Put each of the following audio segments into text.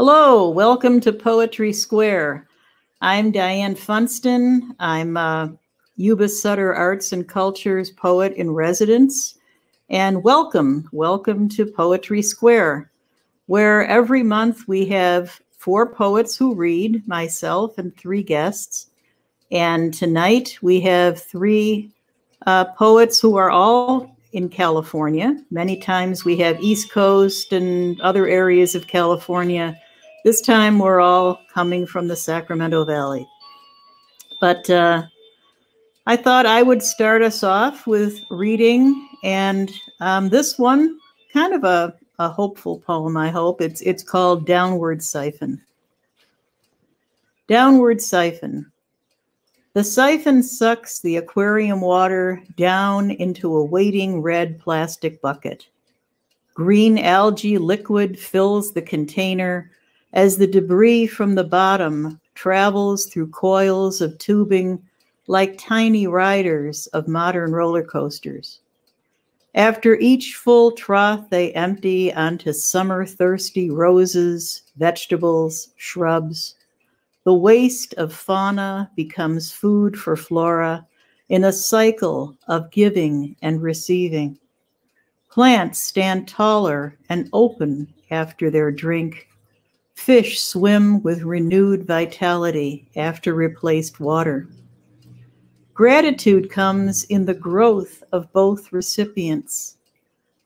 Hello, welcome to Poetry Square. I'm Diane Funston. I'm uh, Yuba Sutter Arts and Cultures Poet in Residence. And welcome, welcome to Poetry Square, where every month we have four poets who read, myself and three guests. And tonight we have three uh, poets who are all in California. Many times we have East Coast and other areas of California this time we're all coming from the Sacramento Valley. But uh, I thought I would start us off with reading, and um, this one, kind of a, a hopeful poem, I hope. It's, it's called Downward Siphon. Downward Siphon. The siphon sucks the aquarium water down into a waiting red plastic bucket. Green algae liquid fills the container as the debris from the bottom travels through coils of tubing like tiny riders of modern roller coasters. After each full trough, they empty onto summer thirsty roses, vegetables, shrubs. The waste of fauna becomes food for flora in a cycle of giving and receiving. Plants stand taller and open after their drink Fish swim with renewed vitality after replaced water. Gratitude comes in the growth of both recipients.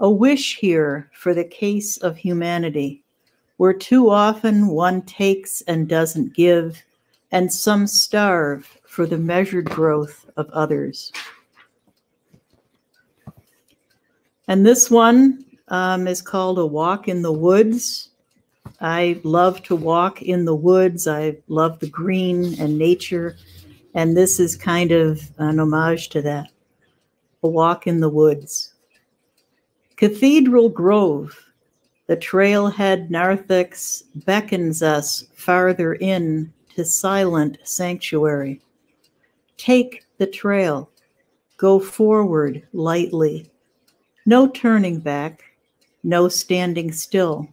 A wish here for the case of humanity, where too often one takes and doesn't give, and some starve for the measured growth of others. And this one um, is called A Walk in the Woods. I love to walk in the woods. I love the green and nature. And this is kind of an homage to that a walk in the woods. Cathedral Grove, the trailhead narthex beckons us farther in to silent sanctuary. Take the trail, go forward lightly. No turning back, no standing still.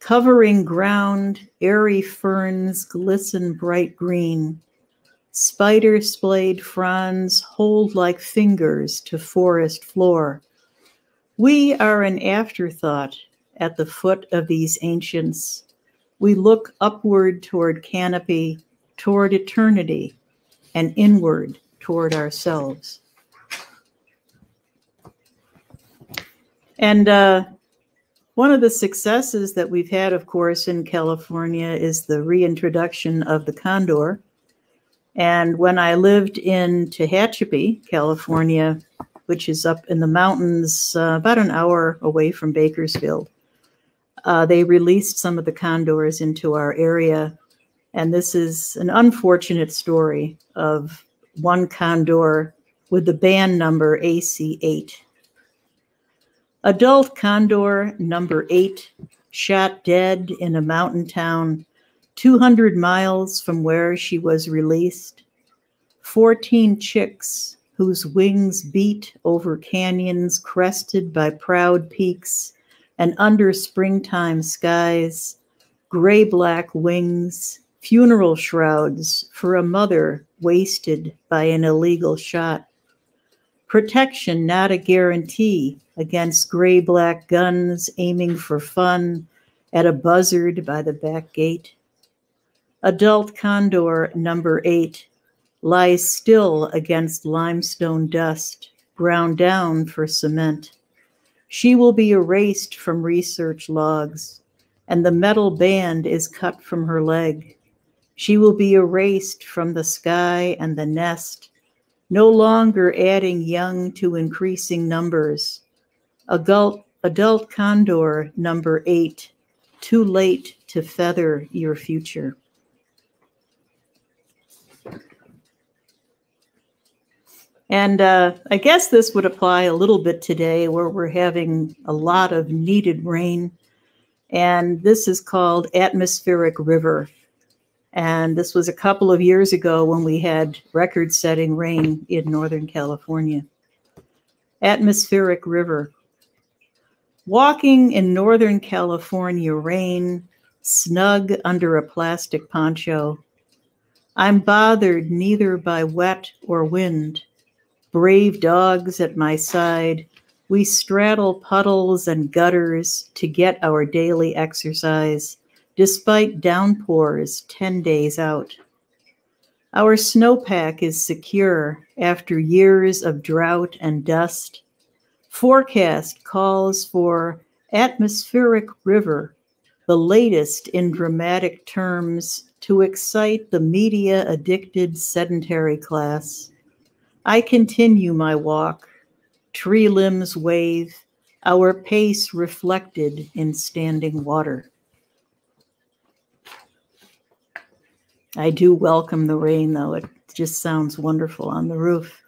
Covering ground, airy ferns glisten bright green. Spider splayed fronds hold like fingers to forest floor. We are an afterthought at the foot of these ancients. We look upward toward canopy, toward eternity, and inward toward ourselves. And uh, one of the successes that we've had, of course, in California is the reintroduction of the condor. And when I lived in Tehachapi, California, which is up in the mountains uh, about an hour away from Bakersfield, uh, they released some of the condors into our area. And this is an unfortunate story of one condor with the band number AC8. Adult condor number eight shot dead in a mountain town 200 miles from where she was released. 14 chicks whose wings beat over canyons crested by proud peaks and under springtime skies, gray black wings, funeral shrouds for a mother wasted by an illegal shot. Protection not a guarantee against gray black guns aiming for fun at a buzzard by the back gate. Adult condor number eight lies still against limestone dust, ground down for cement. She will be erased from research logs, and the metal band is cut from her leg. She will be erased from the sky and the nest, no longer adding young to increasing numbers, Adult, adult condor number eight, too late to feather your future. And uh, I guess this would apply a little bit today where we're having a lot of needed rain. And this is called Atmospheric River. And this was a couple of years ago when we had record setting rain in Northern California. Atmospheric River. Walking in Northern California rain, snug under a plastic poncho. I'm bothered neither by wet or wind. Brave dogs at my side, we straddle puddles and gutters to get our daily exercise, despite downpours 10 days out. Our snowpack is secure after years of drought and dust. Forecast calls for atmospheric river, the latest in dramatic terms to excite the media addicted sedentary class. I continue my walk, tree limbs wave, our pace reflected in standing water. I do welcome the rain, though. It just sounds wonderful on the roof.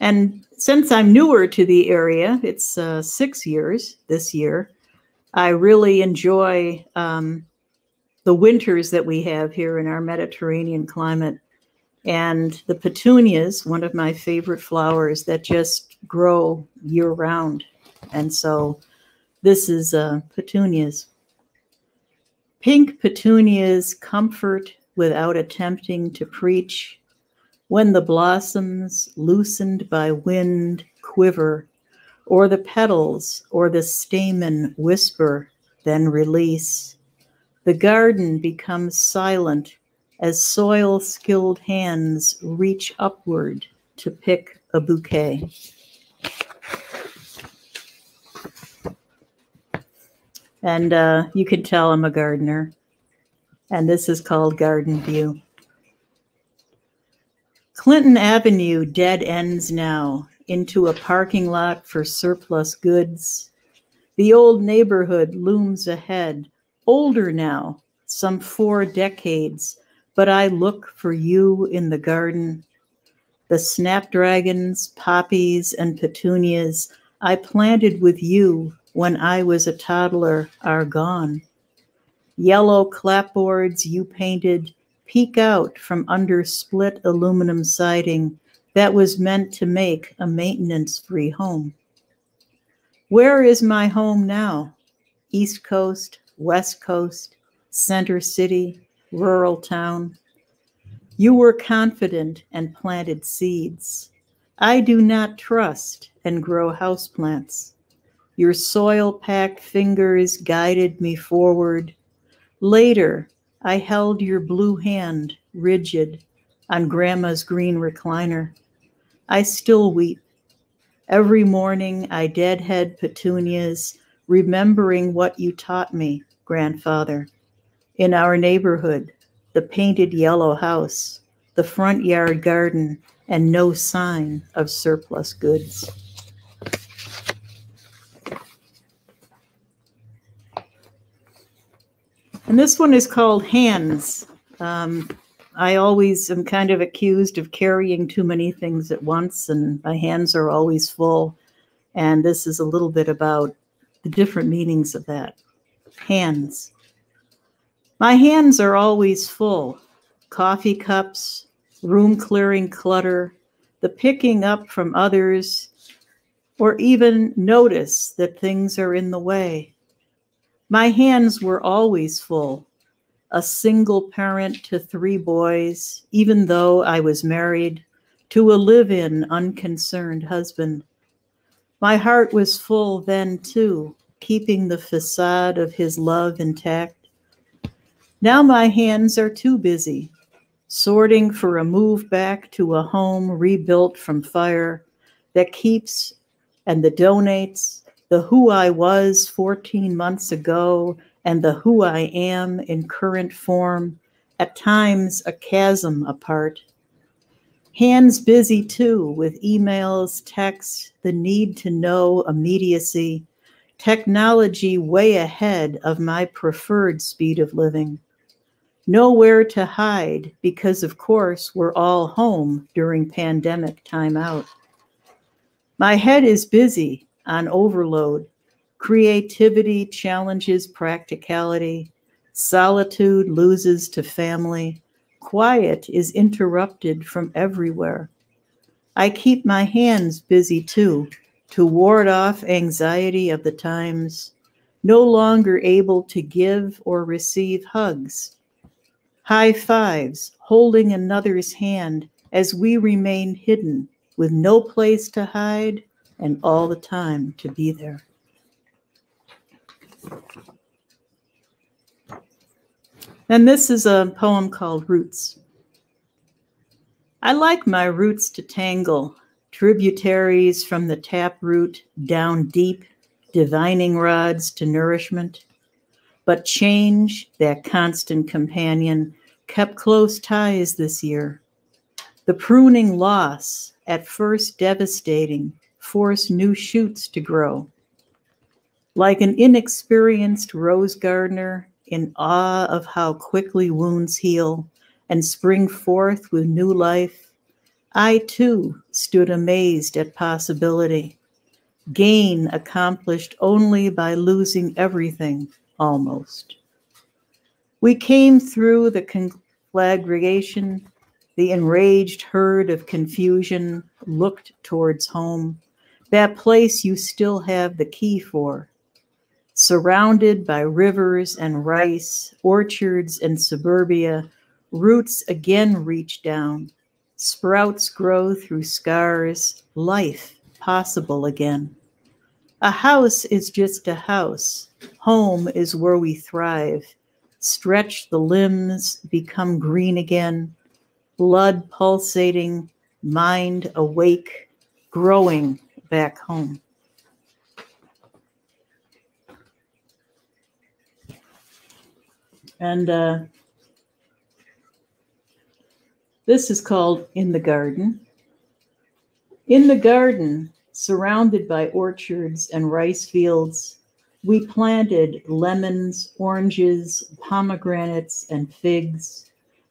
And since I'm newer to the area, it's uh, six years this year, I really enjoy um, the winters that we have here in our Mediterranean climate. And the petunias, one of my favorite flowers that just grow year round. And so this is uh, petunias. Pink petunias comfort without attempting to preach. When the blossoms, loosened by wind, quiver, or the petals or the stamen whisper, then release, the garden becomes silent as soil skilled hands reach upward to pick a bouquet. And uh, you can tell I'm a gardener. And this is called Garden View. Clinton Avenue dead ends now into a parking lot for surplus goods. The old neighborhood looms ahead, older now, some four decades, but I look for you in the garden. The snapdragons, poppies, and petunias I planted with you when I was a toddler are gone. Yellow clapboards you painted peek out from under split aluminum siding that was meant to make a maintenance free home. Where is my home now? East Coast, West Coast, Center City, rural town. You were confident and planted seeds. I do not trust and grow houseplants. Your soil packed fingers guided me forward. Later, I held your blue hand rigid on Grandma's green recliner. I still weep. Every morning I deadhead petunias, remembering what you taught me, grandfather in our neighborhood, the painted yellow house, the front yard garden, and no sign of surplus goods. And this one is called Hands. Um, I always am kind of accused of carrying too many things at once, and my hands are always full. And this is a little bit about the different meanings of that. Hands. My hands are always full coffee cups, room clearing clutter, the picking up from others, or even notice that things are in the way. My hands were always full, a single parent to three boys, even though I was married to a live in, unconcerned husband. My heart was full then, too, keeping the facade of his love intact now my hands are too busy, sorting for a move back to a home rebuilt from fire that keeps and the donates the who I was 14 months ago and the who I am in current form, at times a chasm apart. Hands busy too with emails, texts, the need to know immediacy, technology way ahead of my preferred speed of living nowhere to hide because, of course, we're all home during pandemic timeout. My head is busy on overload. Creativity challenges practicality. Solitude loses to family. Quiet is interrupted from everywhere. I keep my hands busy too to ward off anxiety of the times, no longer able to give or receive hugs. High fives, holding another's hand as we remain hidden with no place to hide and all the time to be there. And this is a poem called Roots. I like my roots to tangle, tributaries from the taproot down deep, divining rods to nourishment. But change, that constant companion, kept close ties this year. The pruning loss, at first devastating, forced new shoots to grow. Like an inexperienced rose gardener, in awe of how quickly wounds heal and spring forth with new life, I too stood amazed at possibility, gain accomplished only by losing everything almost. We came through the conflagration, the enraged herd of confusion looked towards home, that place you still have the key for. Surrounded by rivers and rice, orchards and suburbia, roots again reach down, sprouts grow through scars, life possible again. A house is just a house. Home is where we thrive. Stretch the limbs, become green again. Blood pulsating, mind awake, growing back home. And uh, this is called In the Garden. In the garden, surrounded by orchards and rice fields, we planted lemons, oranges, pomegranates, and figs,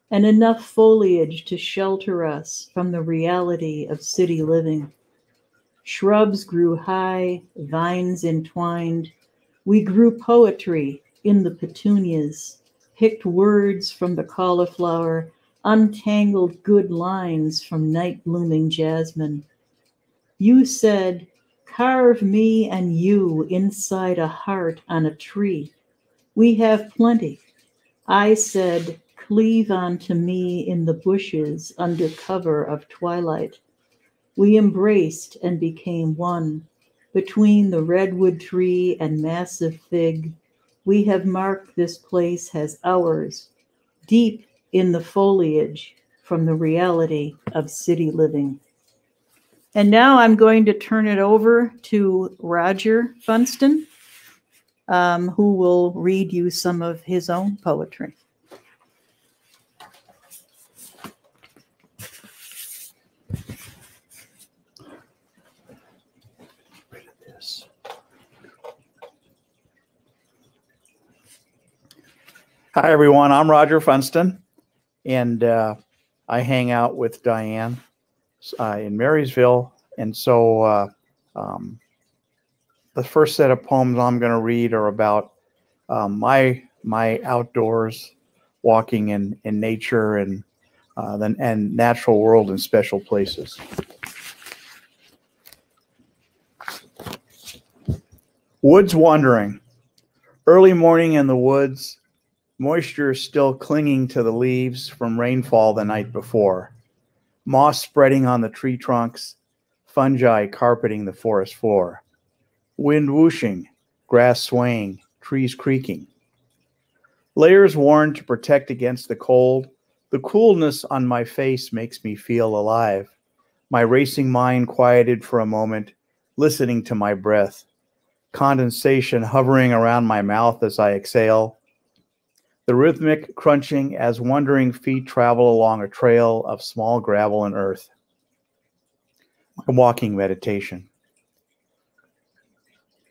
and enough foliage to shelter us from the reality of city living. Shrubs grew high, vines entwined. We grew poetry in the petunias, picked words from the cauliflower, untangled good lines from night blooming jasmine. You said, Carve me and you inside a heart on a tree. We have plenty. I said, Cleave unto me in the bushes under cover of twilight. We embraced and became one. Between the redwood tree and massive fig, we have marked this place as ours, deep in the foliage from the reality of city living. And now I'm going to turn it over to Roger Funston, um, who will read you some of his own poetry. Hi, everyone. I'm Roger Funston, and uh, I hang out with Diane uh, in Marysville. And so uh, um, the first set of poems I'm going to read are about um, my my outdoors, walking in, in nature and uh, the, and natural world and special places. Woods wandering. Early morning in the woods, moisture still clinging to the leaves from rainfall the night before moss spreading on the tree trunks, fungi carpeting the forest floor, wind whooshing, grass swaying, trees creaking. Layers worn to protect against the cold, the coolness on my face makes me feel alive. My racing mind quieted for a moment, listening to my breath. Condensation hovering around my mouth as I exhale, the rhythmic crunching as wandering feet travel along a trail of small gravel and earth. A walking meditation.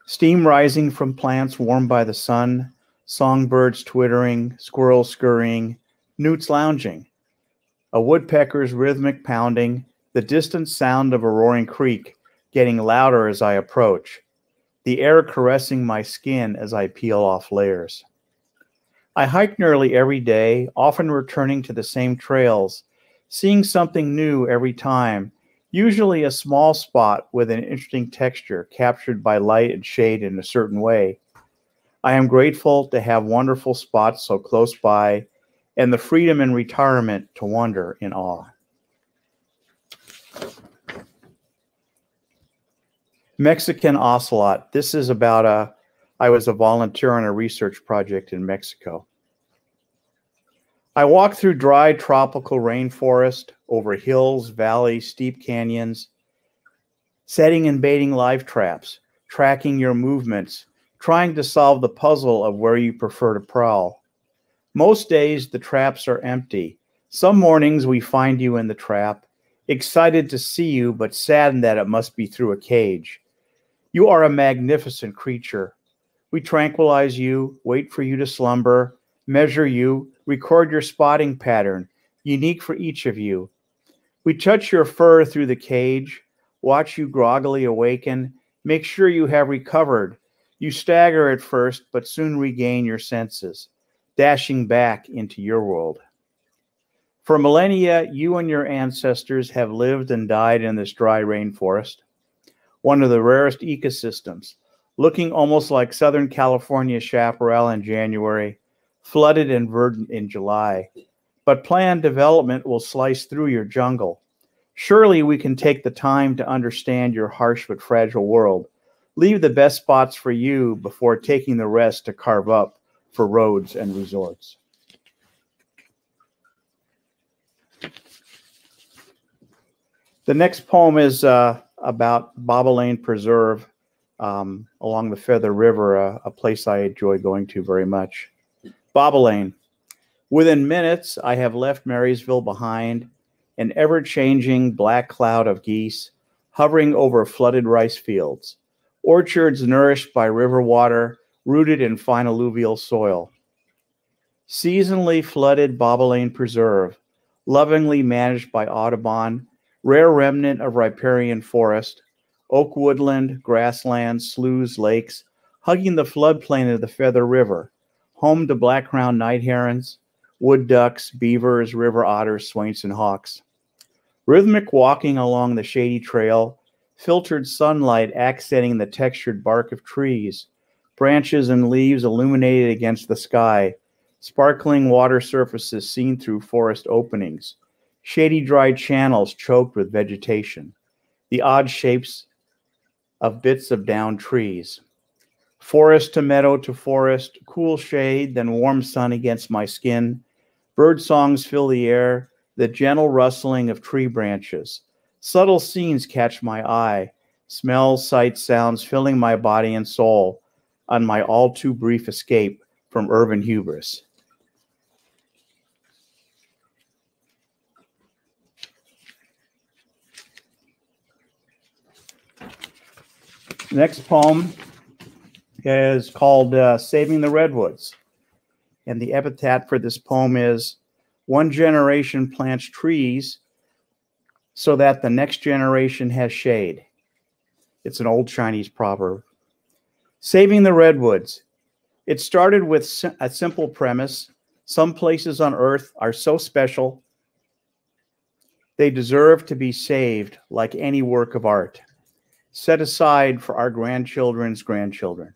Steam rising from plants warmed by the sun, songbirds twittering, squirrels scurrying, newts lounging, a woodpecker's rhythmic pounding, the distant sound of a roaring creek getting louder as I approach, the air caressing my skin as I peel off layers. I hike nearly every day, often returning to the same trails, seeing something new every time, usually a small spot with an interesting texture captured by light and shade in a certain way. I am grateful to have wonderful spots so close by and the freedom and retirement to wander in awe. Mexican ocelot. This is about a, I was a volunteer on a research project in Mexico. I walked through dry tropical rainforest, over hills, valleys, steep canyons, setting and baiting live traps, tracking your movements, trying to solve the puzzle of where you prefer to prowl. Most days the traps are empty. Some mornings we find you in the trap, excited to see you, but saddened that it must be through a cage. You are a magnificent creature. We tranquilize you, wait for you to slumber, measure you, record your spotting pattern, unique for each of you. We touch your fur through the cage, watch you groggily awaken, make sure you have recovered. You stagger at first, but soon regain your senses, dashing back into your world. For millennia, you and your ancestors have lived and died in this dry rainforest, one of the rarest ecosystems, looking almost like Southern California chaparral in January, flooded and verdant in July. But planned development will slice through your jungle. Surely we can take the time to understand your harsh but fragile world. Leave the best spots for you before taking the rest to carve up for roads and resorts. The next poem is uh, about Bobelaine Preserve um, along the Feather River, a, a place I enjoy going to very much. Bobelaine Within minutes, I have left Marysville behind, an ever changing black cloud of geese hovering over flooded rice fields, orchards nourished by river water rooted in fine alluvial soil. Seasonally flooded Bobelaine Preserve, lovingly managed by Audubon, rare remnant of riparian forest, oak woodland, grasslands, sloughs, lakes, hugging the floodplain of the Feather River home to black crowned night herons, wood ducks, beavers, river otters, Swainson hawks. Rhythmic walking along the shady trail, filtered sunlight accenting the textured bark of trees, branches and leaves illuminated against the sky, sparkling water surfaces seen through forest openings, shady dry channels choked with vegetation, the odd shapes of bits of downed trees. Forest to meadow to forest, cool shade, then warm sun against my skin. Bird songs fill the air, the gentle rustling of tree branches. Subtle scenes catch my eye, smells, sights, sounds filling my body and soul on my all too brief escape from urban hubris. Next poem is called uh, Saving the Redwoods. And the epitaph for this poem is One generation plants trees so that the next generation has shade. It's an old Chinese proverb. Saving the Redwoods. It started with a simple premise. Some places on earth are so special, they deserve to be saved like any work of art, set aside for our grandchildren's grandchildren.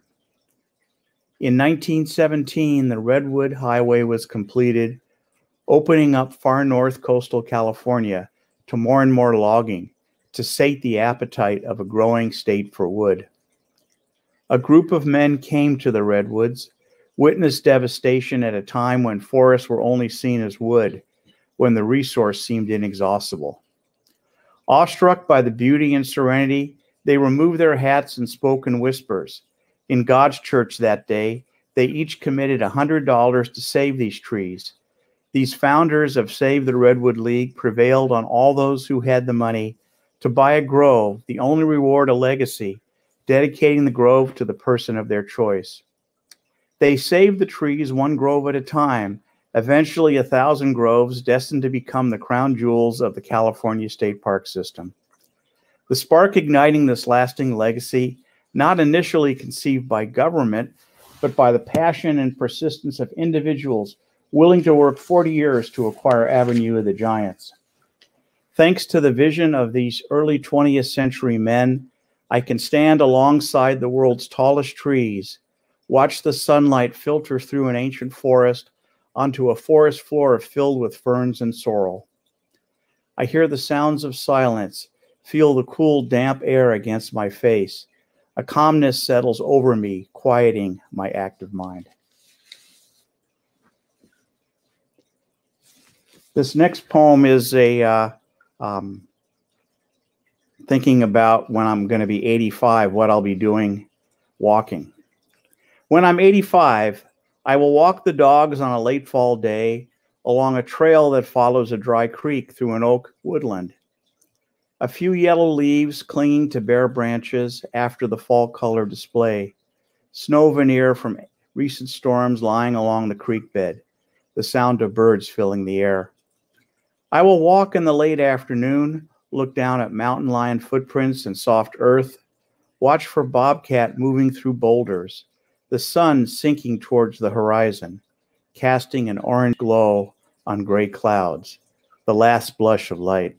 In 1917, the Redwood Highway was completed, opening up far north coastal California to more and more logging to sate the appetite of a growing state for wood. A group of men came to the Redwoods, witnessed devastation at a time when forests were only seen as wood, when the resource seemed inexhaustible. Awestruck by the beauty and serenity, they removed their hats and spoke in whispers in God's church that day, they each committed $100 to save these trees. These founders of Save the Redwood League prevailed on all those who had the money to buy a grove, the only reward a legacy, dedicating the grove to the person of their choice. They saved the trees one grove at a time, eventually a thousand groves destined to become the crown jewels of the California State Park system. The spark igniting this lasting legacy not initially conceived by government, but by the passion and persistence of individuals willing to work 40 years to acquire Avenue of the Giants. Thanks to the vision of these early 20th century men, I can stand alongside the world's tallest trees, Watch the sunlight filter through an ancient forest onto a forest floor filled with ferns and sorrel. I hear the sounds of silence, feel the cool, damp air against my face. A calmness settles over me, quieting my active mind. This next poem is a uh, um, thinking about when I'm going to be 85, what I'll be doing walking. When I'm 85, I will walk the dogs on a late fall day along a trail that follows a dry creek through an oak woodland. A few yellow leaves clinging to bare branches after the fall color display, snow veneer from recent storms lying along the creek bed, the sound of birds filling the air. I will walk in the late afternoon, look down at mountain lion footprints and soft earth, watch for bobcat moving through boulders, the sun sinking towards the horizon, casting an orange glow on gray clouds, the last blush of light.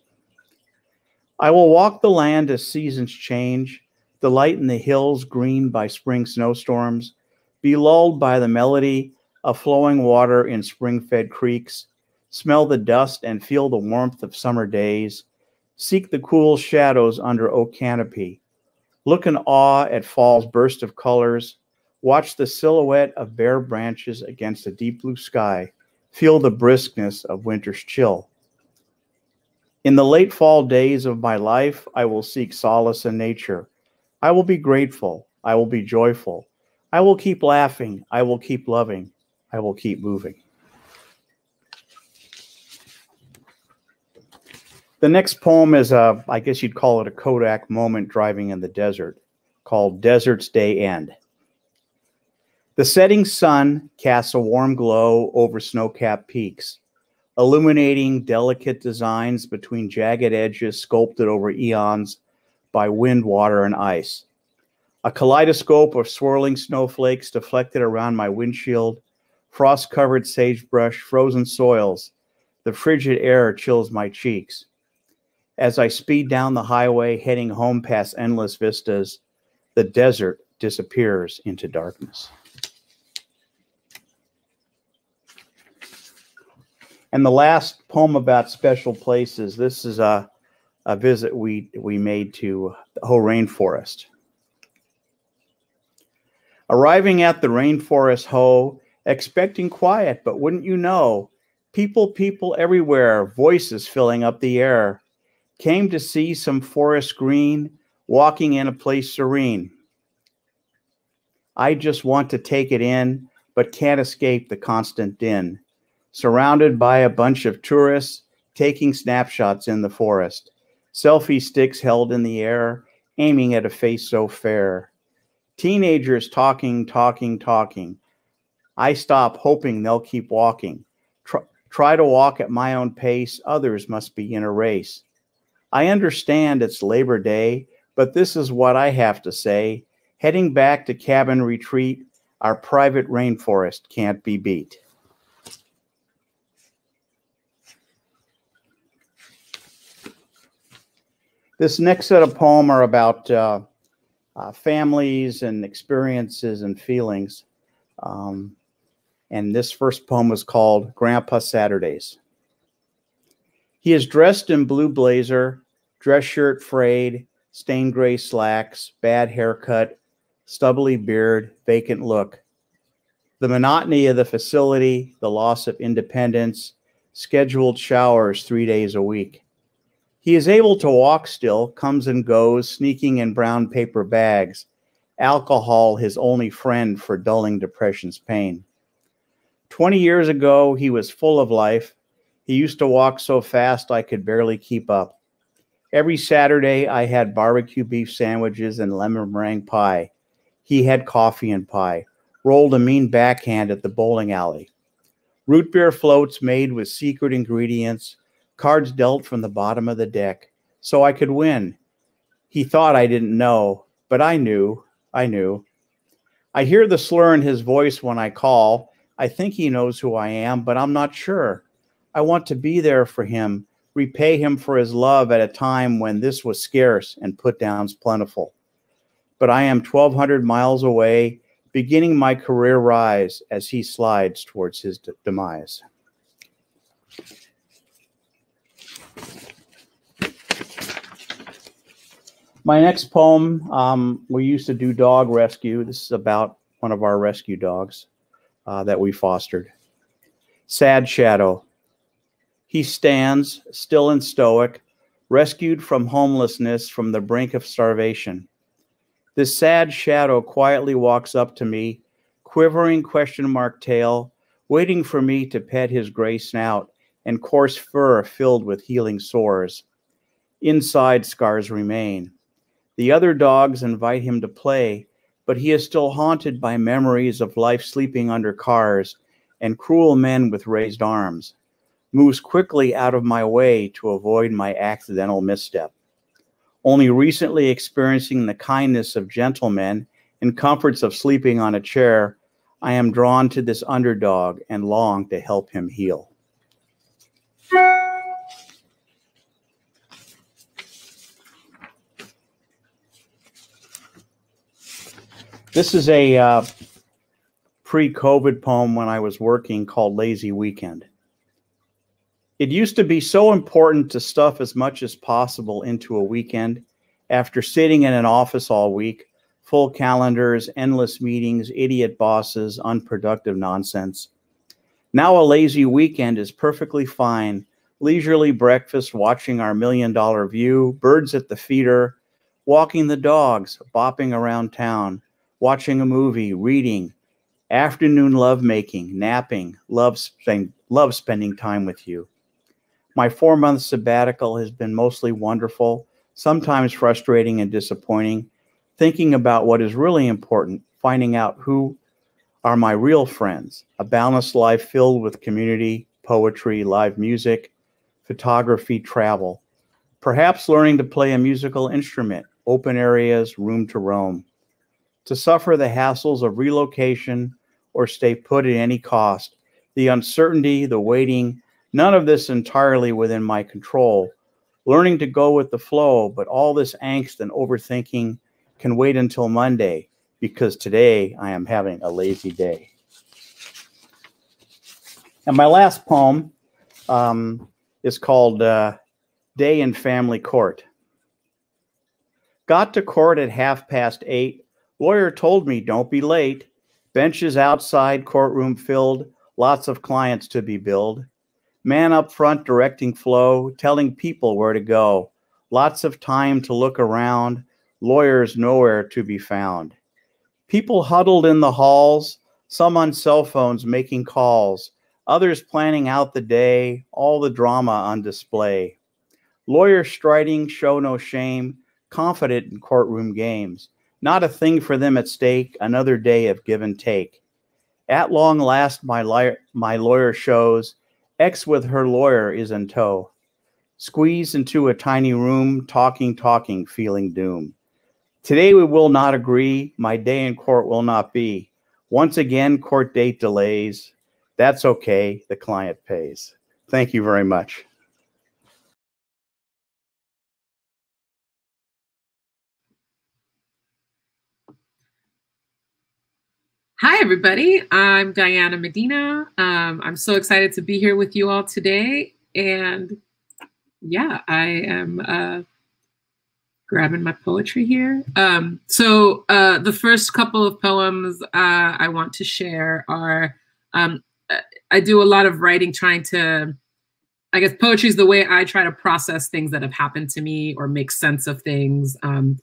I will walk the land as seasons change, delight in the hills green by spring snowstorms, be lulled by the melody of flowing water in spring fed creeks, smell the dust and feel the warmth of summer days, seek the cool shadows under oak canopy, look in awe at fall's burst of colors, watch the silhouette of bare branches against a deep blue sky, feel the briskness of winter's chill. In the late fall days of my life, I will seek solace in nature. I will be grateful. I will be joyful. I will keep laughing. I will keep loving. I will keep moving. The next poem is a, I guess you'd call it a Kodak moment driving in the desert, called Desert's Day End. The setting sun casts a warm glow over snow capped peaks, illuminating delicate designs between jagged edges sculpted over eons by wind, water, and ice. A kaleidoscope of swirling snowflakes deflected around my windshield, frost covered sagebrush, frozen soils. The frigid air chills my cheeks. As I speed down the highway, heading home past endless vistas, the desert disappears into darkness. And the last poem about special places, this is a, a visit we, we made to the Hoh Rainforest. Arriving at the rainforest Hoh, expecting quiet, but wouldn't you know, people, people everywhere, voices filling up the air came to see some forest green, walking in a place serene. I just want to take it in, but can't escape the constant din. Surrounded by a bunch of tourists taking snapshots in the forest, selfie sticks held in the air, aiming at a face so fair. Teenagers talking, talking, talking. I stop, hoping they'll keep walking. Try, try to walk at my own pace, others must be in a race. I understand it's Labor Day, but this is what I have to say. Heading back to cabin retreat, our private rainforest can't be beat. This next set of poem are about uh, uh, families and experiences and feelings. Um, and this first poem was called Grandpa Saturdays. He is dressed in blue blazer, dress shirt frayed, stained gray slacks, bad haircut, stubbly beard, vacant look. The monotony of the facility, the loss of independence, scheduled showers three days a week. He is able to walk still, comes and goes, sneaking in brown paper bags, alcohol his only friend for dulling depression's pain. 20 years ago, he was full of life, he used to walk so fast I could barely keep up. Every Saturday, I had barbecue beef sandwiches and lemon meringue pie. He had coffee and pie, rolled a mean backhand at the bowling alley. Root beer floats made with secret ingredients, cards dealt from the bottom of the deck, so I could win. He thought I didn't know, but I knew. I knew. I hear the slur in his voice when I call. I think he knows who I am, but I'm not sure. I want to be there for him, repay him for his love at a time when this was scarce and put downs plentiful. But I am 1,200 miles away, beginning my career rise as he slides towards his demise. My next poem, um, we used to do dog rescue. This is about one of our rescue dogs uh, that we fostered. Sad Shadow. He stands, still and stoic, rescued from homelessness from the brink of starvation. This sad shadow quietly walks up to me, quivering question mark tail, waiting for me to pet his gray snout and coarse fur filled with healing sores. Inside scars remain. The other dogs invite him to play, but he is still haunted by memories of life sleeping under cars and cruel men with raised arms. Moves quickly out of my way to avoid my accidental misstep. Only recently experiencing the kindness of gentlemen and comforts of sleeping on a chair, I am drawn to this underdog and long to help him heal. This is a uh, pre COVID poem when I was working called Lazy Weekend. It used to be so important to stuff as much as possible into a weekend after sitting in an office all week, full calendars, endless meetings, idiot bosses, unproductive nonsense. Now a lazy weekend is perfectly fine. Leisurely breakfast, watching our million dollar view, birds at the feeder, walking the dogs, bopping around town watching a movie, reading, afternoon lovemaking, napping, love, spend, love spending time with you. My four month sabbatical has been mostly wonderful, sometimes frustrating and disappointing, thinking about what is really important, finding out who are my real friends, a balanced life filled with community, poetry, live music, photography, travel, perhaps learning to play a musical instrument, open areas, room to roam to suffer the hassles of relocation or stay put at any cost. The uncertainty, the waiting, none of this entirely within my control. Learning to go with the flow, but all this angst and overthinking can wait until Monday because today I am having a lazy day. And my last poem um, is called uh, Day in Family Court. Got to court at half past eight Lawyer told me don't be late. Benches outside, courtroom filled, lots of clients to be billed. Man up front directing flow, telling people where to go. Lots of time to look around, lawyers nowhere to be found. People huddled in the halls, some on cell phones making calls, others planning out the day, all the drama on display. Lawyers striding, show no shame, confident in courtroom games. Not a thing for them at stake, another day of give and take. At long last, my, my lawyer shows X with her lawyer is in tow. Squeezed into a tiny room, talking, talking, feeling doom. Today we will not agree. My day in court will not be. Once again, court date delays. That's okay. The client pays. Thank you very much. Hi, everybody. I'm Diana Medina. Um, I'm so excited to be here with you all today. And yeah, I am uh, grabbing my poetry here. Um, so, uh, the first couple of poems uh, I want to share are um, I do a lot of writing trying to, I guess, poetry is the way I try to process things that have happened to me or make sense of things. Um,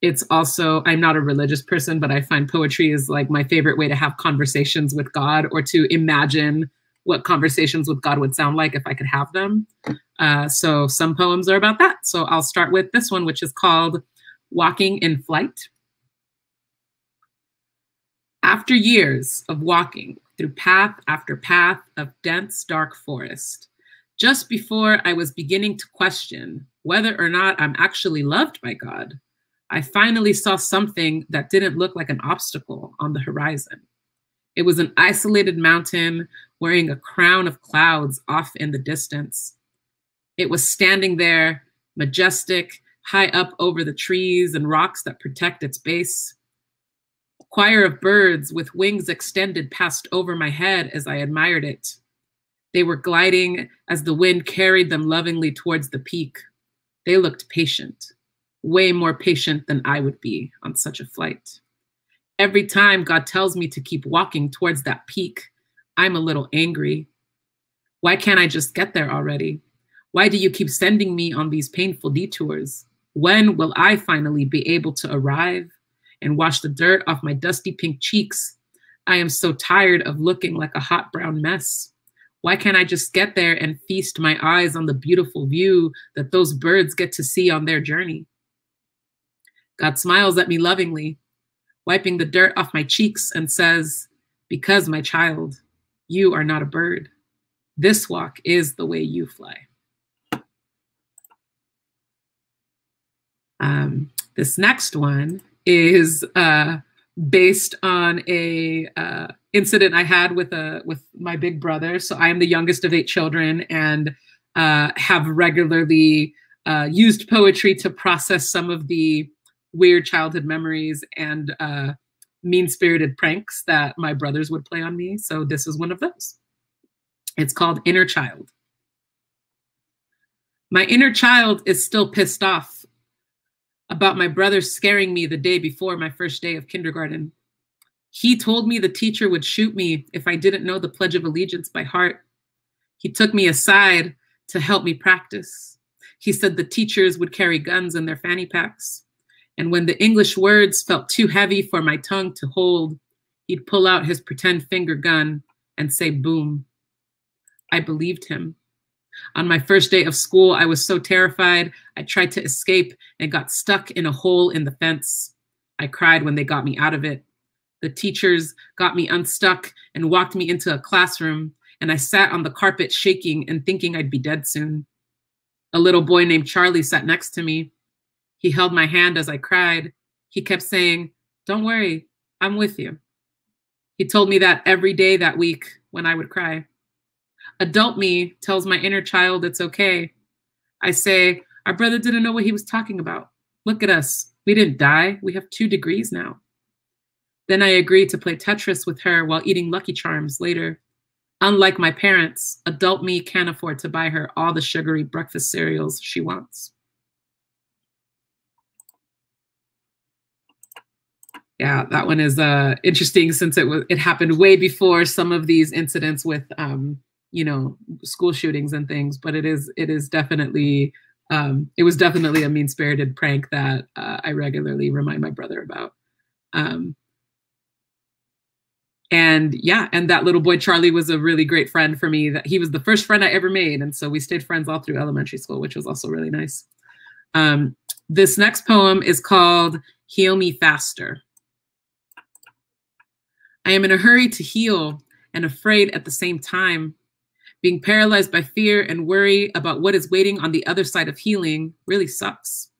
it's also i'm not a religious person but i find poetry is like my favorite way to have conversations with god or to imagine what conversations with god would sound like if i could have them. Uh, so some poems are about that. So i'll start with this one which is called walking in flight. After years of walking through path after path of dense dark forest just before i was beginning to question whether or not i'm actually loved by god I finally saw something that didn't look like an obstacle on the horizon. It was an isolated mountain wearing a crown of clouds off in the distance. It was standing there, majestic, high up over the trees and rocks that protect its base. A choir of birds with wings extended passed over my head as I admired it. They were gliding as the wind carried them lovingly towards the peak. They looked patient, way more patient than I would be on such a flight. Every time God tells me to keep walking towards that peak, I'm a little angry. Why can't I just get there already? Why do you keep sending me on these painful detours? When will I finally be able to arrive and wash the dirt off my dusty pink cheeks? I am so tired of looking like a hot brown mess. Why can't I just get there and feast my eyes on the beautiful view that those birds get to see on their journey? God smiles at me lovingly, wiping the dirt off my cheeks, and says, Because, my child, you are not a bird. This walk is the way you fly. Um, this next one is uh, based on a uh, incident I had with a with my big brother. So I am the youngest of eight children and uh, have regularly uh, used poetry to process some of the weird childhood memories and uh, mean spirited pranks that my brothers would play on me. So this is one of those. It's called Inner Child. My inner child is still pissed off about my brother scaring me the day before my first day of kindergarten. He told me the teacher would shoot me if I didn't know the Pledge of Allegiance by heart. He took me aside to help me practice. He said the teachers would carry guns in their fanny packs. And when the English words felt too heavy for my tongue to hold, he'd pull out his pretend finger gun and say, boom. I believed him. On my first day of school, I was so terrified, I tried to escape and got stuck in a hole in the fence. I cried when they got me out of it. The teachers got me unstuck and walked me into a classroom, and I sat on the carpet shaking and thinking I'd be dead soon. A little boy named Charlie sat next to me. He held my hand as I cried. He kept saying, Don't worry, I'm with you. He told me that every day that week when I would cry. Adult me tells my inner child it's okay. I say, Our brother didn't know what he was talking about. Look at us. We didn't die. We have two degrees now. Then I agree to play Tetris with her while eating Lucky Charms later. Unlike my parents, adult me can't afford to buy her all the sugary breakfast cereals she wants. Yeah, that one is uh, interesting since it was it happened way before some of these incidents with um, you know school shootings and things but it is it is definitely um, it was definitely a mean spirited prank that uh, i regularly remind my brother about. Um, and yeah and that little boy charlie was a really great friend for me that he was the first friend i ever made and so we stayed friends all through elementary school which was also really nice. Um, this next poem is called heal me faster i am in a hurry to heal and afraid at the same time being paralyzed by fear and worry about what is waiting on the other side of healing really sucks.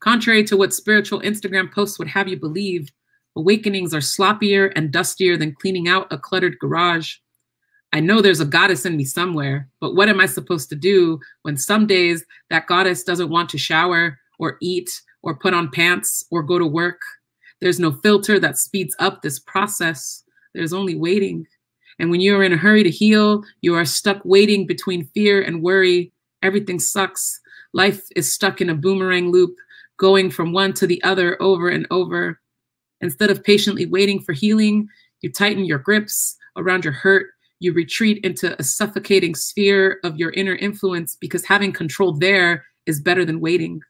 Contrary to what spiritual Instagram posts would have you believe, awakenings are sloppier and dustier than cleaning out a cluttered garage. I know there's a goddess in me somewhere, but what am I supposed to do when some days that goddess doesn't want to shower or eat or put on pants or go to work? There's no filter that speeds up this process. There's only waiting. And when you're in a hurry to heal, you are stuck waiting between fear and worry. Everything sucks. Life is stuck in a boomerang loop, going from one to the other over and over. Instead of patiently waiting for healing, you tighten your grips around your hurt. You retreat into a suffocating sphere of your inner influence because having control there is better than waiting.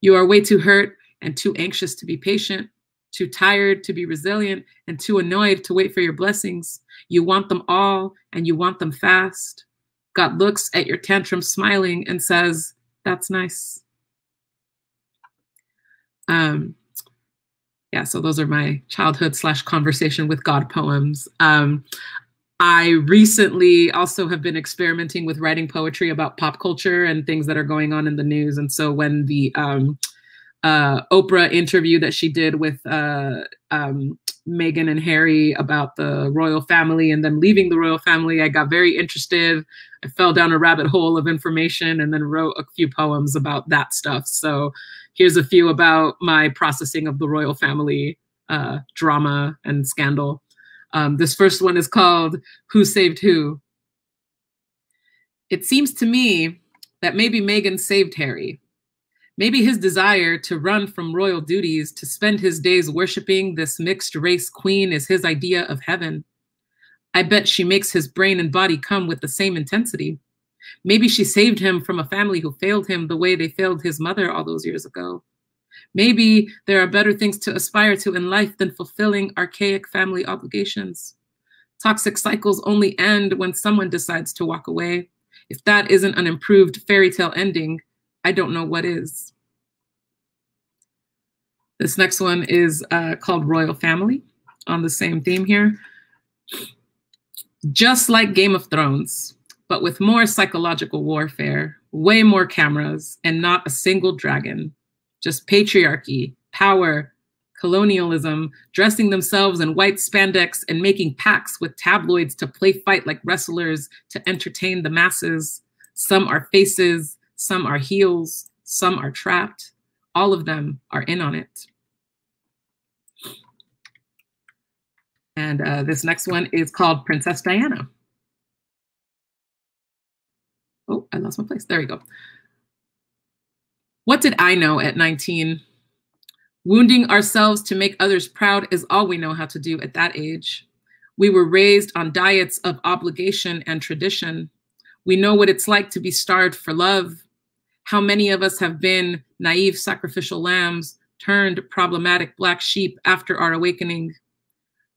You are way too hurt and too anxious to be patient too tired to be resilient, and too annoyed to wait for your blessings. You want them all and you want them fast. God looks at your tantrum smiling and says, That's nice. Um, yeah, so those are my childhood slash conversation with God poems. Um, I recently also have been experimenting with writing poetry about pop culture and things that are going on in the news. And so when the um, uh, Oprah interview that she did with uh, um, Meghan and Harry about the royal family and them leaving the royal family. I got very interested. I fell down a rabbit hole of information and then wrote a few poems about that stuff. So here's a few about my processing of the royal family uh, drama and scandal. Um, this first one is called Who Saved Who? It seems to me that maybe Meghan saved Harry. Maybe his desire to run from royal duties to spend his days worshiping this mixed race queen is his idea of heaven. I bet she makes his brain and body come with the same intensity. Maybe she saved him from a family who failed him the way they failed his mother all those years ago. Maybe there are better things to aspire to in life than fulfilling archaic family obligations. Toxic cycles only end when someone decides to walk away. If that isn't an improved fairy tale ending, I don't know what is. This next one is uh, called Royal Family on the same theme here. Just like Game of Thrones, but with more psychological warfare, way more cameras, and not a single dragon. Just patriarchy, power, colonialism, dressing themselves in white spandex and making pacts with tabloids to play fight like wrestlers to entertain the masses. Some are faces, some are heels, some are trapped. All of them are in on it. And uh, this next one is called Princess Diana. Oh, I lost my place. There we go. What did I know at 19? Wounding ourselves to make others proud is all we know how to do at that age. We were raised on diets of obligation and tradition. We know what it's like to be starved for love. How many of us have been naive sacrificial lambs turned problematic black sheep after our awakening?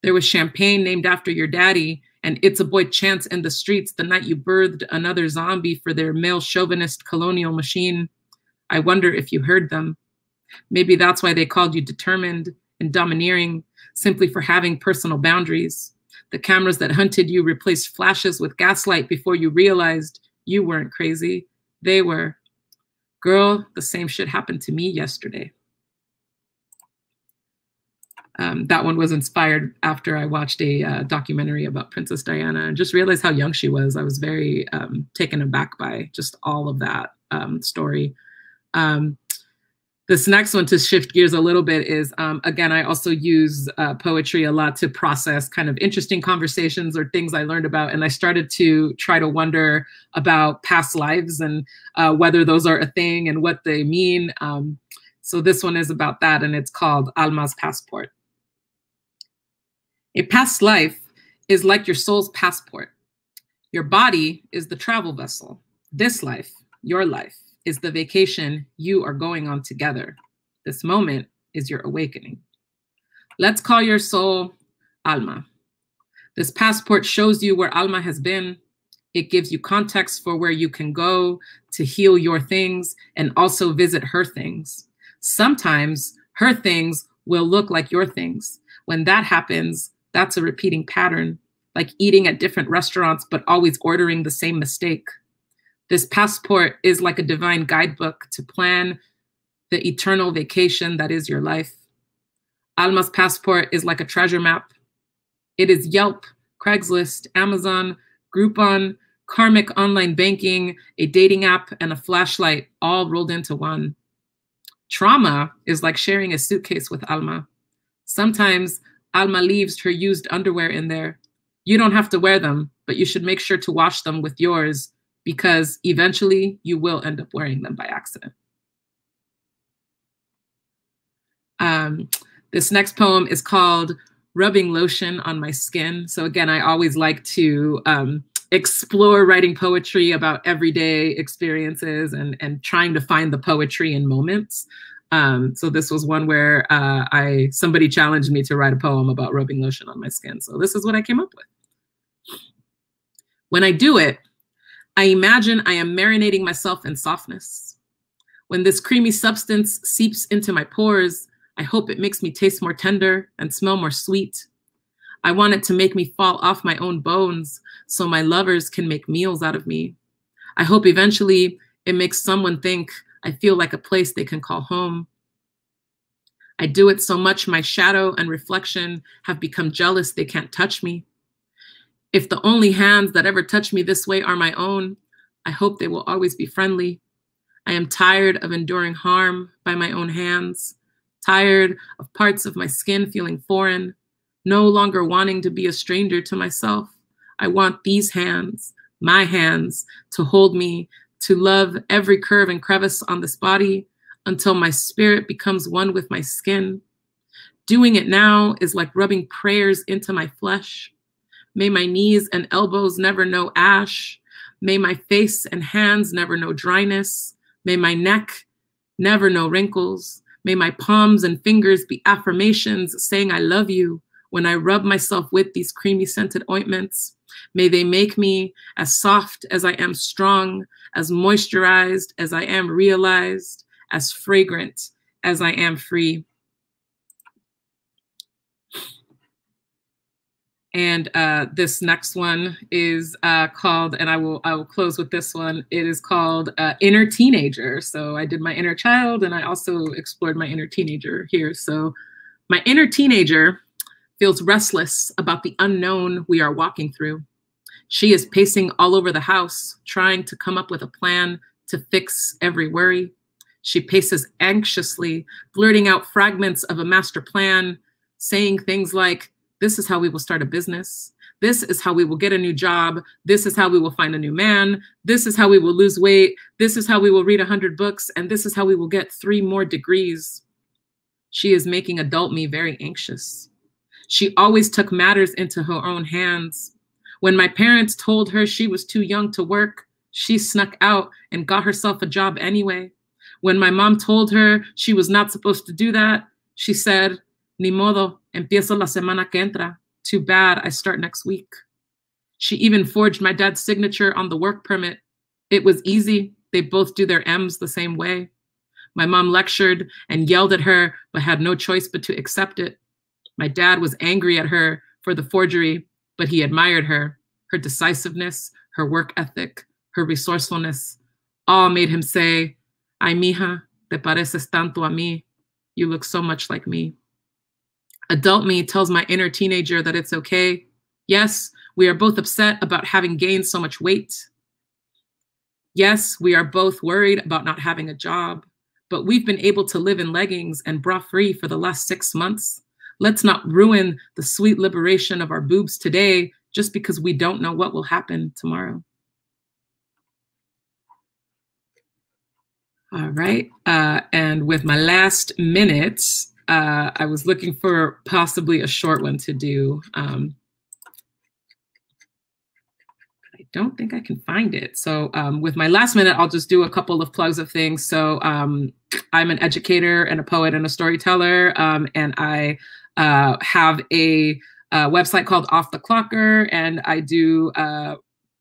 There was champagne named after your daddy, and It's a Boy chants in the streets the night you birthed another zombie for their male chauvinist colonial machine. I wonder if you heard them. Maybe that's why they called you determined and domineering, simply for having personal boundaries. The cameras that hunted you replaced flashes with gaslight before you realized you weren't crazy. They were. Girl, the same shit happened to me yesterday. Um, that one was inspired after I watched a uh, documentary about Princess Diana and just realized how young she was. I was very um, taken aback by just all of that um, story. Um, this next one to shift gears a little bit is um, again, I also use uh, poetry a lot to process kind of interesting conversations or things I learned about. And I started to try to wonder about past lives and uh, whether those are a thing and what they mean. Um, so this one is about that, and it's called Alma's Passport. A past life is like your soul's passport. Your body is the travel vessel. This life, your life, is the vacation you are going on together. This moment is your awakening. Let's call your soul Alma. This passport shows you where Alma has been. It gives you context for where you can go to heal your things and also visit her things. Sometimes her things will look like your things. When that happens, that's a repeating pattern, like eating at different restaurants, but always ordering the same mistake. This passport is like a divine guidebook to plan the eternal vacation that is your life. Alma's passport is like a treasure map. It is Yelp, Craigslist, Amazon, Groupon, karmic online banking, a dating app, and a flashlight all rolled into one. Trauma is like sharing a suitcase with Alma. Sometimes Alma leaves her used underwear in there. You don't have to wear them, but you should make sure to wash them with yours because eventually you will end up wearing them by accident. Um, this next poem is called Rubbing Lotion on My Skin. So again, I always like to um, explore writing poetry about everyday experiences and, and trying to find the poetry in moments. Um, so this was one where uh, I somebody challenged me to write a poem about rubbing lotion on my skin. So this is what I came up with. When I do it, I imagine I am marinating myself in softness. When this creamy substance seeps into my pores, I hope it makes me taste more tender and smell more sweet. I want it to make me fall off my own bones so my lovers can make meals out of me. I hope eventually it makes someone think I feel like a place they can call home. I do it so much my shadow and reflection have become jealous they can't touch me. If the only hands that ever touch me this way are my own, I hope they will always be friendly. I am tired of enduring harm by my own hands. tired of parts of my skin feeling foreign, no longer wanting to be a stranger to myself. I want these hands, my hands, to hold me, to love every curve and crevice on this body until my spirit becomes one with my skin. Doing it now is like rubbing prayers into my flesh. May my knees and elbows never know ash. May my face and hands never know dryness. May my neck never know wrinkles. May my palms and fingers be affirmations saying I love you when I rub myself with these creamy scented ointments. May they make me as soft as I am strong, as moisturized as I am realized, as fragrant as I am free. And uh, this next one is uh, called, and I will I will close with this one. It is called uh, Inner Teenager. So I did my inner child, and I also explored my inner teenager here. So my inner teenager feels restless about the unknown we are walking through. She is pacing all over the house, trying to come up with a plan to fix every worry. She paces anxiously, blurting out fragments of a master plan, saying things like, This is how we will start a business. This is how we will get a new job. This is how we will find a new man. This is how we will lose weight. This is how we will read 100 books. And this is how we will get three more degrees. She is making adult me very anxious. She always took matters into her own hands. When my parents told her she was too young to work, she snuck out and got herself a job anyway. When my mom told her she was not supposed to do that, she said, Ni modo, empiezo la semana que entra. Too bad, I start next week. She even forged my dad's signature on the work permit. It was easy. They both do their M's the same way. My mom lectured and yelled at her, but had no choice but to accept it. My dad was angry at her for the forgery, but he admired her. Her decisiveness, her work ethic, her resourcefulness all made him say, Ay, mija, te pareces tanto a mí. You look so much like me. Adult me tells my inner teenager that it's okay. Yes, we are both upset about having gained so much weight. Yes, we are both worried about not having a job, but we've been able to live in leggings and bra free for the last six months. Let's not ruin the sweet liberation of our boobs today just because we don't know what will happen tomorrow. All right. Uh, and with my last minutes, uh, I was looking for possibly a short one to do. Um, I don't think I can find it. So um, with my last minute, I'll just do a couple of plugs of things. So um, I'm an educator and a poet and a storyteller, um, and I uh, have a, a, website called Off the Clocker, and I do, uh,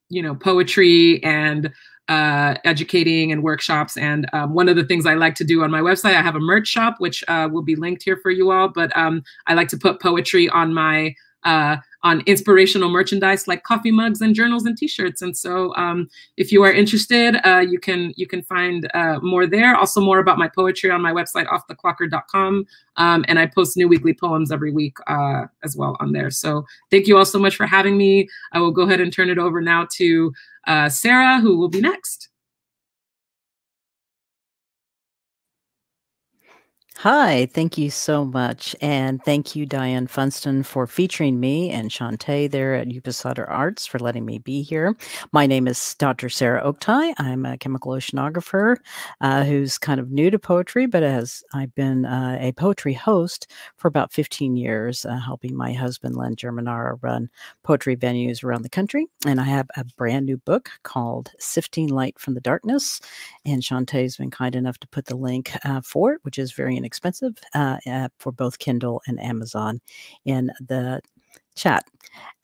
you know, poetry and uh, educating and workshops. And um, one of the things I like to do on my website, I have a merch shop, which uh, will be linked here for you all. But um, I like to put poetry on my uh, on inspirational merchandise like coffee mugs and journals and t-shirts. And so um, if you are interested, uh, you can you can find uh, more there. Also more about my poetry on my website, offtheclocker.com. Um, and I post new weekly poems every week uh, as well on there. So thank you all so much for having me. I will go ahead and turn it over now to uh, Sarah, who will be next. Hi, thank you so much. And thank you, Diane Funston, for featuring me and Shantae there at Yuba Sutter Arts for letting me be here. My name is Dr. Sarah Oktay. I'm a chemical oceanographer uh, who's kind of new to poetry, but as I've been uh, a poetry host for about 15 years, uh, helping my husband, Len Germanara, run poetry venues around the country. And I have a brand new book called Sifting Light from the Darkness. And Shantae's been kind enough to put the link uh, for it, which is very inexpensive uh, uh, for both Kindle and Amazon in the chat.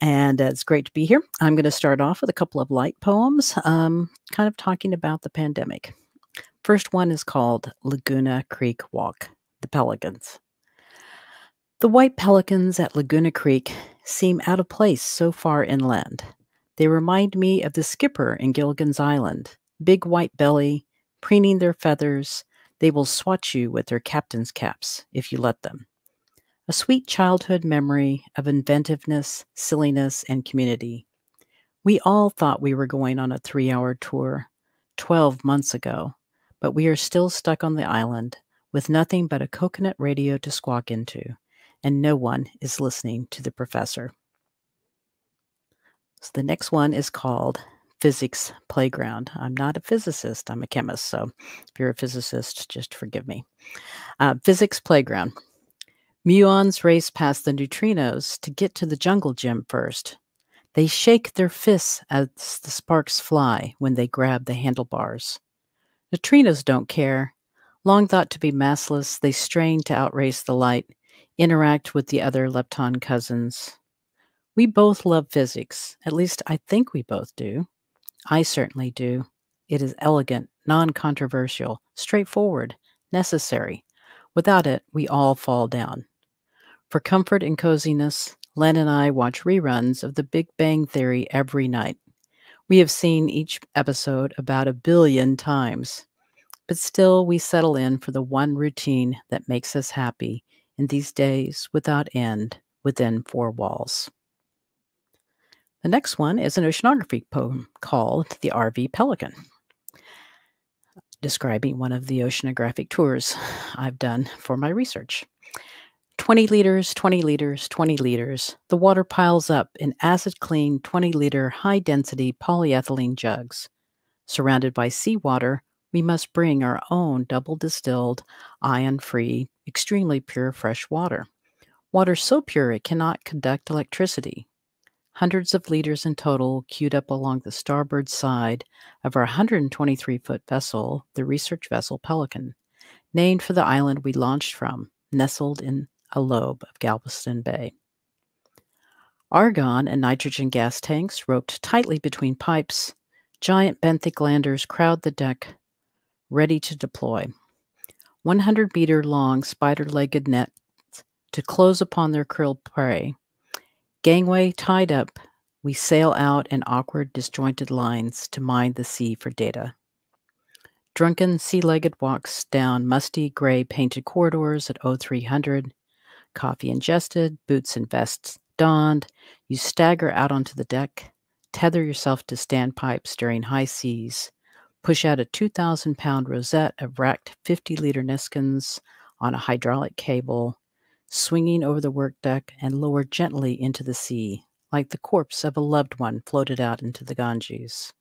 And uh, it's great to be here. I'm going to start off with a couple of light poems, um, kind of talking about the pandemic. First one is called Laguna Creek Walk, the Pelicans. The white pelicans at Laguna Creek seem out of place so far inland. They remind me of the skipper in Gilligan's Island, big white belly, preening their feathers, they will swat you with their captain's caps if you let them. A sweet childhood memory of inventiveness, silliness, and community. We all thought we were going on a three hour tour 12 months ago, but we are still stuck on the island with nothing but a coconut radio to squawk into, and no one is listening to the professor. So the next one is called Physics Playground. I'm not a physicist, I'm a chemist. So if you're a physicist, just forgive me. Uh, physics Playground. Muons race past the neutrinos to get to the jungle gym first. They shake their fists as the sparks fly when they grab the handlebars. Neutrinos don't care. Long thought to be massless, they strain to outrace the light, interact with the other lepton cousins. We both love physics. At least I think we both do. I certainly do. It is elegant, non controversial, straightforward, necessary. Without it, we all fall down. For comfort and coziness, Len and I watch reruns of The Big Bang Theory every night. We have seen each episode about a billion times. But still, we settle in for the one routine that makes us happy in these days without end within four walls. The next one is an oceanography poem called The RV Pelican, describing one of the oceanographic tours I've done for my research. 20 liters, 20 liters, 20 liters. The water piles up in acid clean 20 liter high density polyethylene jugs. Surrounded by seawater, we must bring our own double distilled, ion free, extremely pure fresh water. Water so pure it cannot conduct electricity. Hundreds of liters in total queued up along the starboard side of our 123 foot vessel, the research vessel Pelican, named for the island we launched from, nestled in a lobe of Galveston Bay. Argon and nitrogen gas tanks roped tightly between pipes, giant benthic landers crowd the deck, ready to deploy. 100 meter long spider legged nets to close upon their curled prey. Gangway tied up, we sail out in awkward, disjointed lines to mine the sea for data. Drunken, sea legged walks down musty, gray painted corridors at 0300 coffee ingested, boots and vests donned, you stagger out onto the deck, tether yourself to standpipes during high seas, push out a 2,000 pound rosette of racked 50 liter Niskins on a hydraulic cable, swinging over the work deck and lower gently into the sea, like the corpse of a loved one floated out into the Ganges.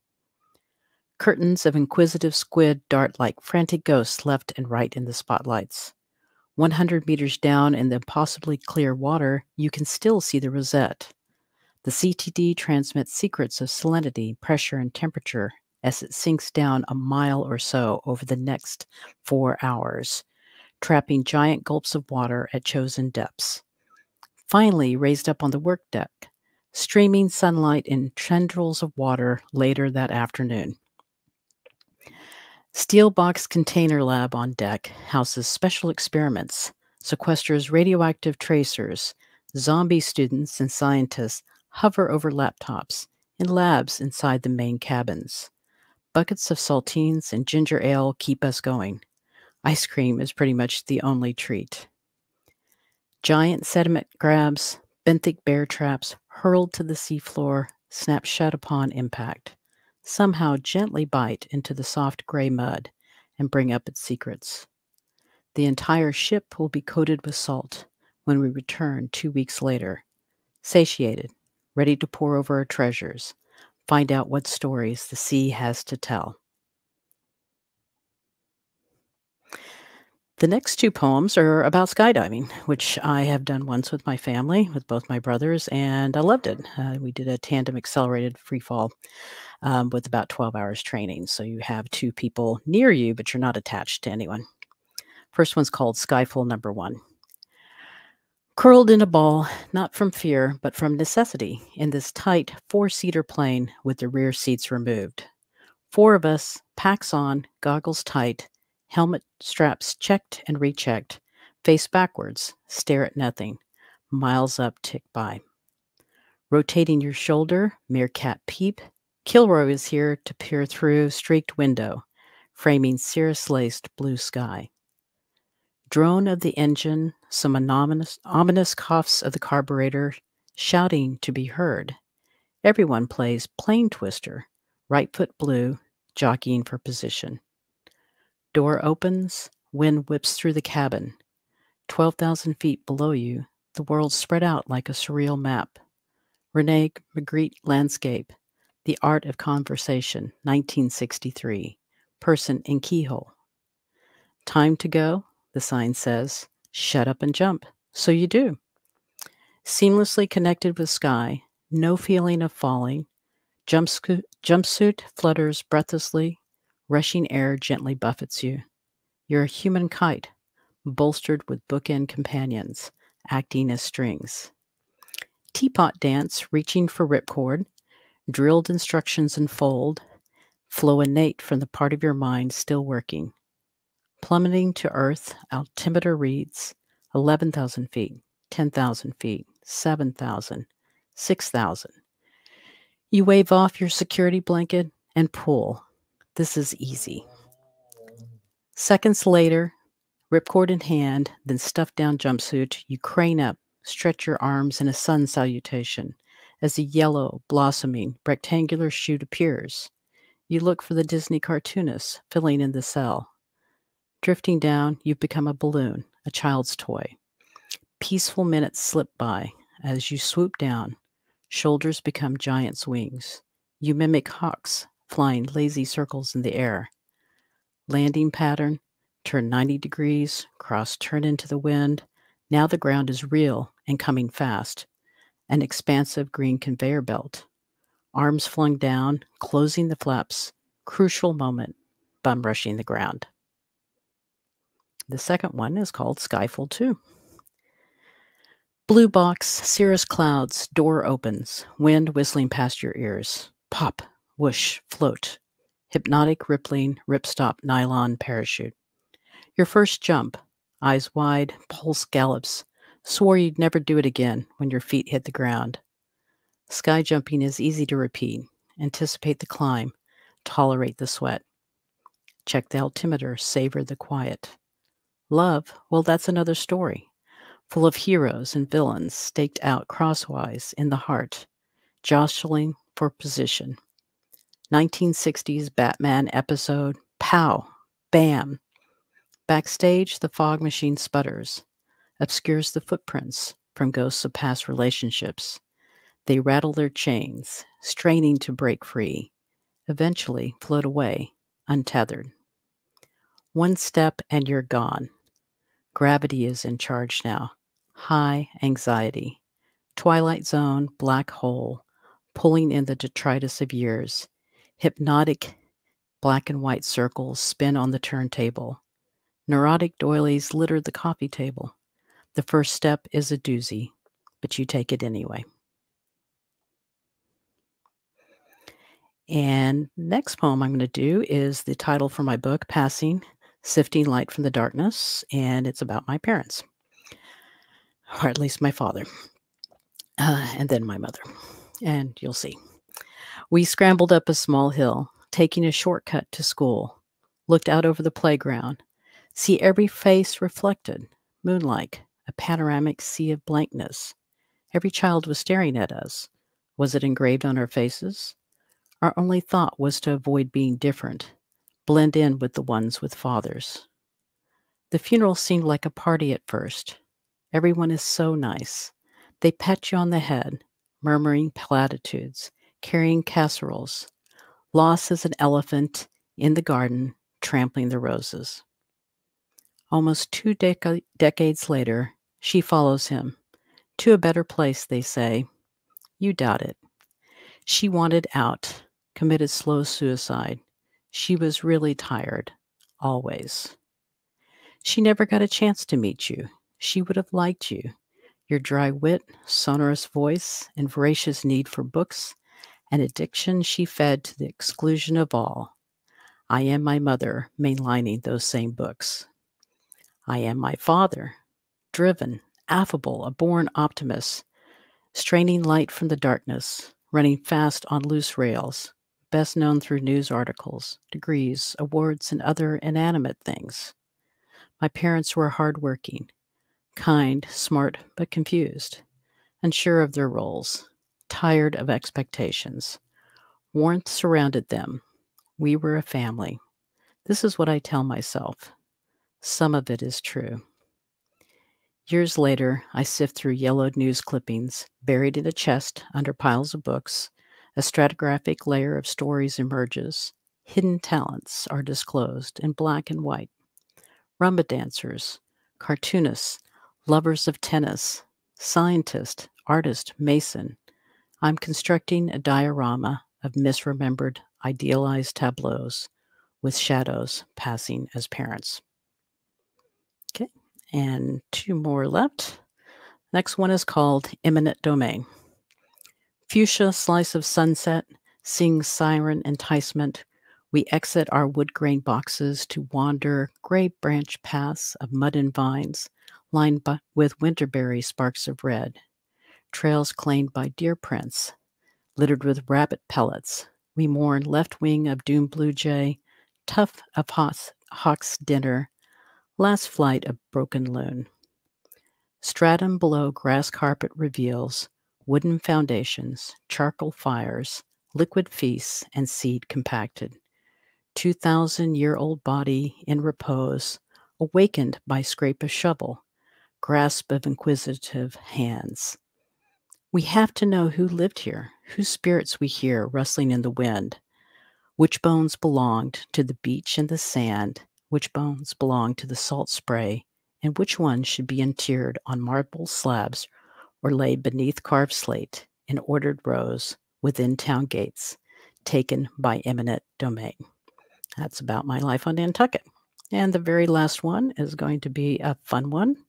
Curtains of inquisitive squid dart like frantic ghosts left and right in the spotlights. 100 meters down in the impossibly clear water, you can still see the rosette. The CTD transmits secrets of salinity, pressure, and temperature as it sinks down a mile or so over the next four hours, trapping giant gulps of water at chosen depths. Finally, raised up on the work deck, streaming sunlight in tendrils of water later that afternoon. Steel Box Container Lab on deck houses special experiments, sequesters radioactive tracers, zombie students and scientists hover over laptops in labs inside the main cabins. Buckets of saltines and ginger ale keep us going. Ice cream is pretty much the only treat. Giant sediment grabs, benthic bear traps hurled to the seafloor, snap shut upon impact somehow gently bite into the soft gray mud and bring up its secrets. The entire ship will be coated with salt when we return two weeks later, satiated, ready to pore over our treasures, find out what stories the sea has to tell. The next two poems are about skydiving, which I have done once with my family, with both my brothers, and I loved it. Uh, we did a tandem accelerated free fall um, with about 12 hours training. So you have two people near you, but you're not attached to anyone. First one's called Skyfall Number One. Curled in a ball, not from fear, but from necessity, in this tight four seater plane with the rear seats removed. Four of us, packs on, goggles tight, helmet straps checked and rechecked, face backwards, stare at nothing, miles up tick by. Rotating your shoulder, meerkat peep, Kilroy is here to peer through streaked window, framing cirrus laced blue sky. Drone of the engine, some ominous, ominous coughs of the carburetor, shouting to be heard. Everyone plays plane twister, right foot blue, jockeying for position. Door opens, Wind whips through the cabin. 12,000 feet below you, the world spread out like a surreal map. Rene Magritte Landscape, The Art of Conversation, 1963. Person in keyhole. Time to go, the sign says. Shut up and jump. So you do. Seamlessly connected with sky, no feeling of falling. Jumpsuit, jumpsuit flutters breathlessly. Rushing air gently buffets you. You're a human kite, bolstered with bookend companions, acting as strings. Teapot dance, reaching for ripcord, drilled instructions unfold, flow innate from the part of your mind still working. Plummeting to earth, altimeter reads 11,000 feet, 10,000 feet, 7,000, 6,000. You wave off your security blanket and pull. This is easy. Seconds later, ripcord in hand, then stuffed down jumpsuit, you crane up, stretch your arms in a sun salutation as a yellow, blossoming, rectangular chute appears. You look for the Disney cartoonist filling in the cell. Drifting down, you've become a balloon, a child's toy. Peaceful minutes slip by as you swoop down. Shoulders become giant's wings. You mimic hawks, flying lazy circles in the air landing pattern, turn 90 degrees, cross turn into the wind. Now the ground is real and coming fast. An expansive green conveyor belt. Arms flung down, closing the flaps. Crucial moment, bum rushing the ground. The second one is called Skyfall 2. Blue box, cirrus clouds, door opens, wind whistling past your ears. Pop, whoosh, float, hypnotic rippling ripstop nylon parachute. Your first jump, eyes wide, pulse gallops, swore you'd never do it again when your feet hit the ground. Sky jumping is easy to repeat. Anticipate the climb, tolerate the sweat. Check the altimeter, savor the quiet. Love, well, that's another story, full of heroes and villains staked out crosswise in the heart, jostling for position. 1960s Batman episode Pow! Bam! Backstage, the fog machine sputters, obscures the footprints from ghosts of past relationships. They rattle their chains, straining to break free, eventually float away, untethered. One step and you're gone. Gravity is in charge now. High anxiety. Twilight zone, black hole, pulling in the detritus of years Hypnotic black and white circles spin on the turntable. Neurotic doilies litter the coffee table. The first step is a doozy, but you take it anyway. And next poem I'm going to do is the title for my book, Passing Sifting Light from the Darkness, and it's about my parents, or at least my father, uh, and then my mother. And you'll see. We scrambled up a small hill, taking a shortcut to school, looked out over the playground, see every face reflected, moonlike, a panoramic sea of blankness. Every child was staring at us. Was it engraved on our faces? Our only thought was to avoid being different, blend in with the ones with fathers. The funeral seemed like a party at first. Everyone is so nice. They pat you on the head, murmuring platitudes, carrying casseroles. Loss is an elephant in the garden trampling the roses. Almost two dec- decades later, she follows him to a better place, they say. You doubt it. She wanted out, committed slow suicide. She was really tired, always. She never got a chance to meet you. She would have liked you. Your dry wit, sonorous voice, and voracious need for books an addiction she fed to the exclusion of all. I am my mother, mainlining those same books. I am my father, driven, affable, a born optimist, straining light from the darkness, running fast on loose rails, best known through news articles, degrees, awards, and other inanimate things. My parents were hardworking, kind, smart, but confused, unsure of their roles, tired of expectations. Warmth surrounded them. We were a family. This is what I tell myself. Some of it is true. Years later, I sift through yellowed news clippings buried in a chest under piles of books. A stratigraphic layer of stories emerges. Hidden talents are disclosed in black and white. Rumba dancers, cartoonists, lovers of tennis, scientist, artist, mason. I'm constructing a diorama of misremembered, idealized tableaus with shadows passing as parents. Okay, and two more left. Next one is called Imminent Domain. Fuchsia slice of sunset, sing siren enticement. We exit our wood grain boxes to wander gray branch paths of mud and vines, lined with winterberry sparks of red. Trails claimed by deer prints, littered with rabbit pellets. We mourn left wing of doomed blue jay, Tough of Hawk's dinner, last flight of broken loon. Stratum below grass carpet reveals wooden foundations, charcoal fires, liquid feasts, and seed compacted. 2,000 year old body in repose, awakened by scrape of shovel, grasp of inquisitive hands. We have to know who lived here, whose spirits we hear rustling in the wind, which bones belonged to the beach and the sand, which bones belonged to the salt spray, and which ones should be interred on marble slabs or laid beneath carved slate in ordered rows within town gates, taken by eminent domain. That's about my life on Nantucket. And the very last one is going to be a fun one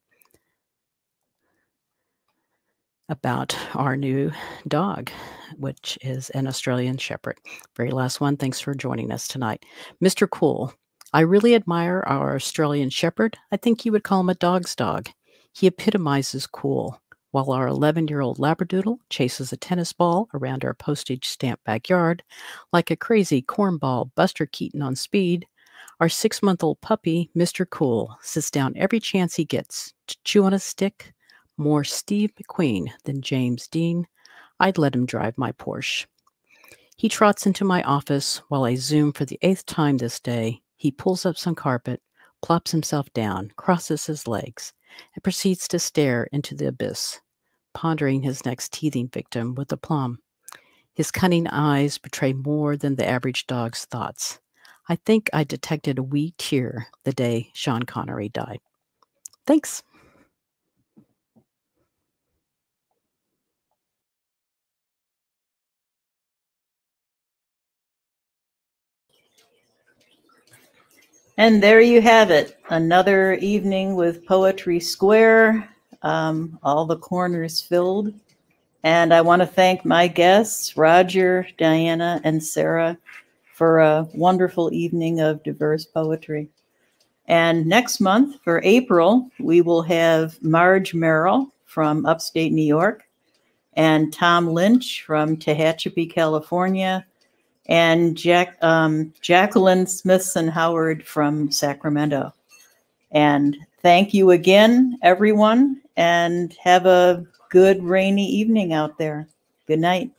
about our new dog, which is an Australian Shepherd. Very last one. Thanks for joining us tonight. Mr. Cool. I really admire our Australian Shepherd. I think you would call him a dog's dog. He epitomizes cool, while our 11 year old Labradoodle chases a tennis ball around our postage stamp backyard like a crazy cornball Buster Keaton on speed. Our six month old puppy, Mr. Cool, sits down every chance he gets to chew on a stick, more Steve McQueen than James Dean, I'd let him drive my Porsche. He trots into my office while I zoom for the eighth time this day. He pulls up some carpet, plops himself down, crosses his legs, and proceeds to stare into the abyss, pondering his next teething victim with aplomb. His cunning eyes betray more than the average dog's thoughts. I think I detected a wee tear the day Sean Connery died. Thanks. And there you have it. Another evening with Poetry Square, um, all the corners filled. And I want to thank my guests, Roger, Diana, and Sarah, for a wonderful evening of diverse poetry. And next month, for April, we will have Marge Merrill from upstate New York and Tom Lynch from Tehachapi, California and Jack, um, Jacqueline Smithson Howard from Sacramento. And thank you again, everyone, and have a good rainy evening out there. Good night.